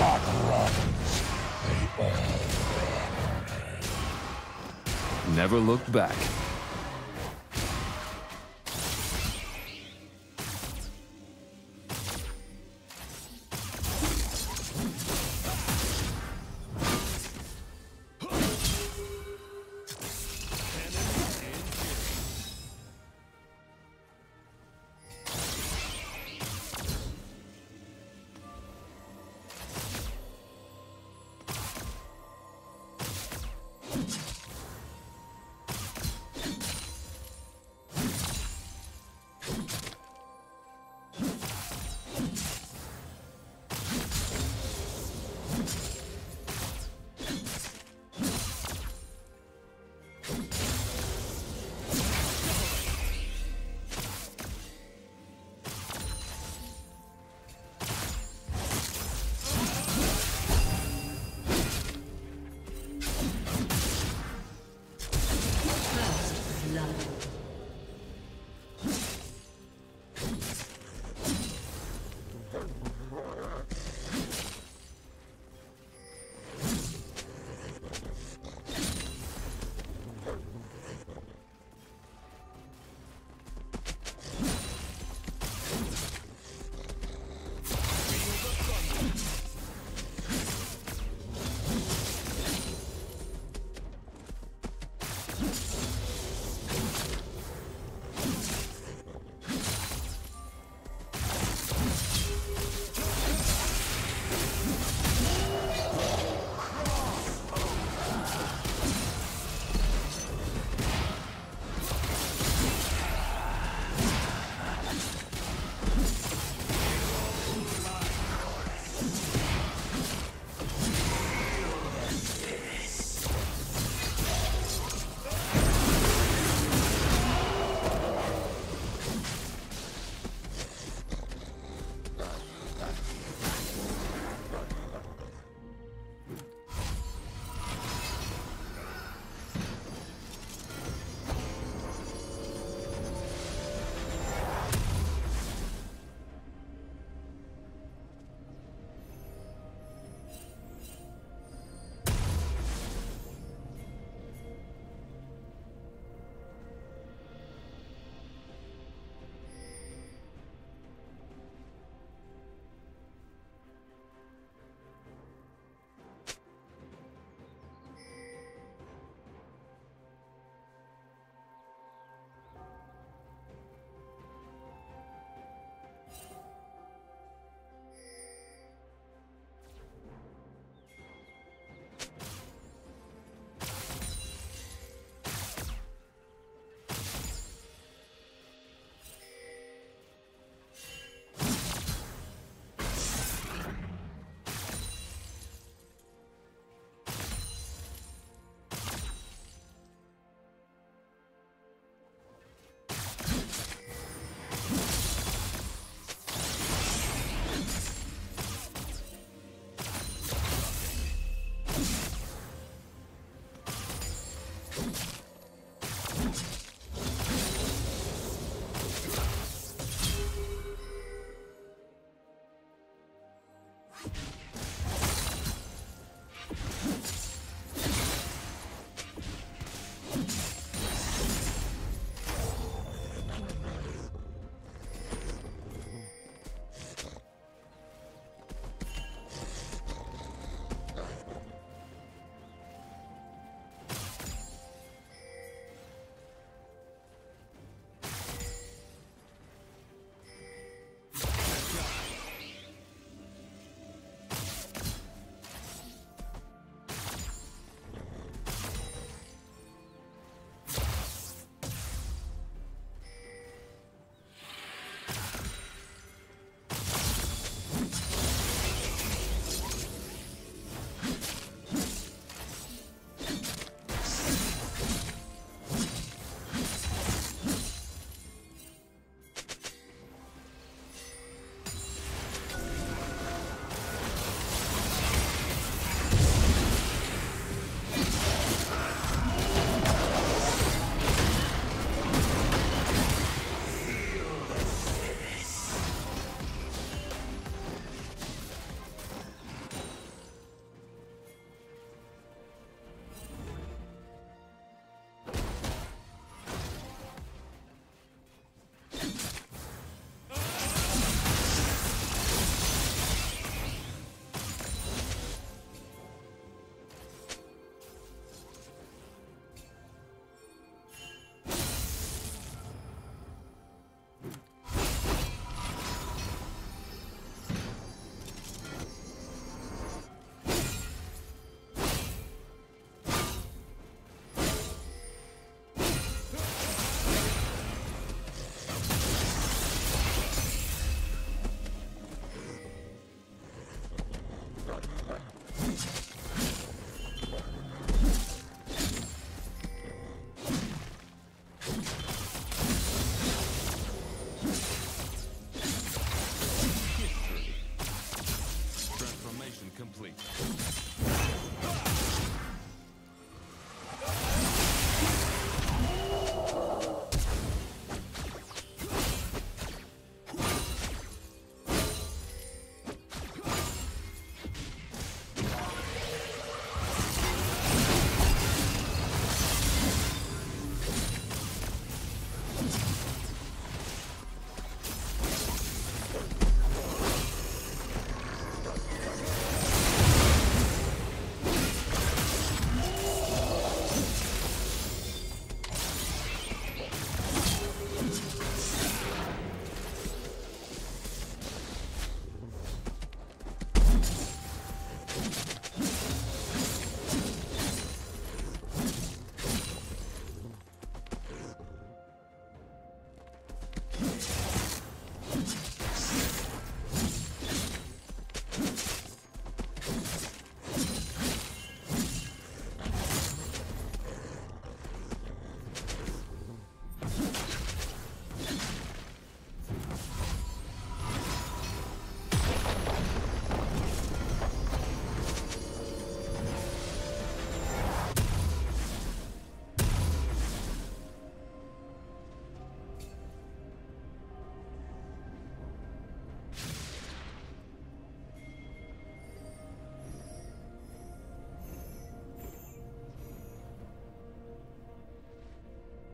flock runs, they all Never look back.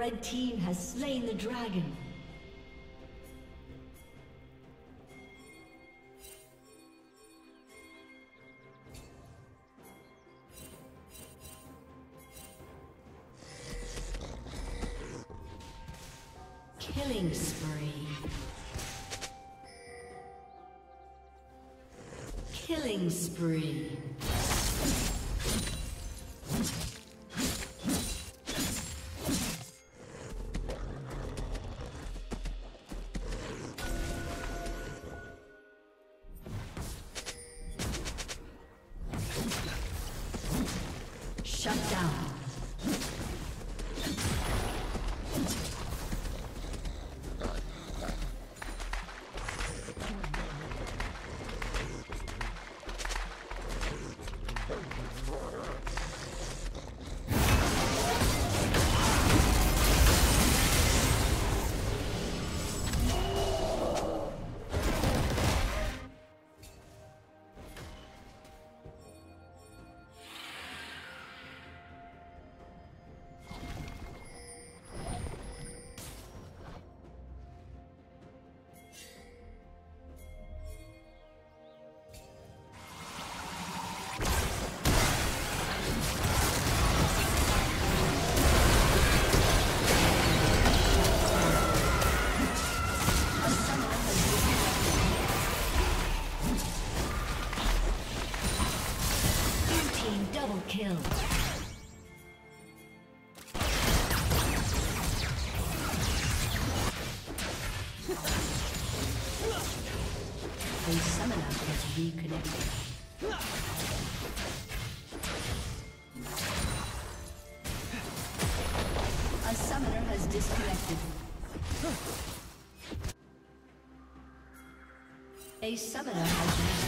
Red team has slain the dragon. Killing spree. Killing spree. A summoner has reconnected.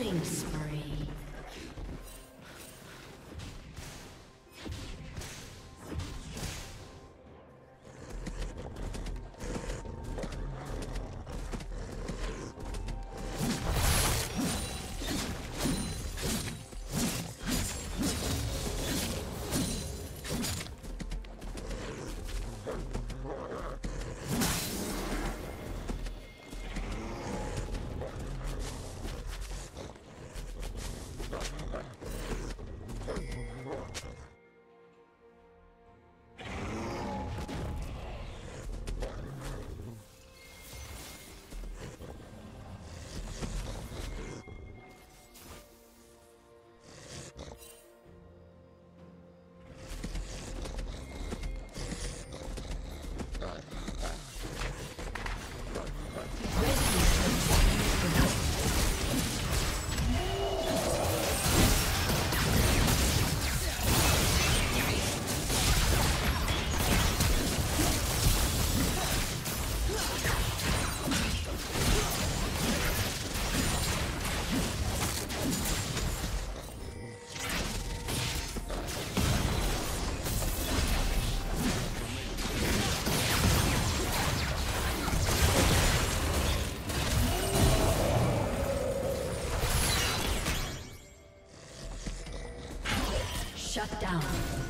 Killing spree. Shut down.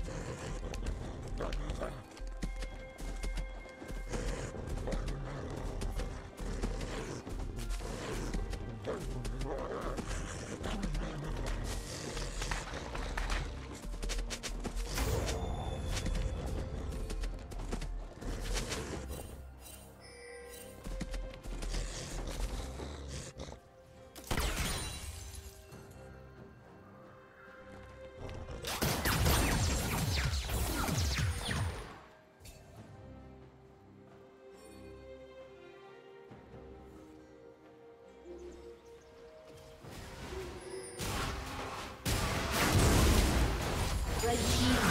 Red team.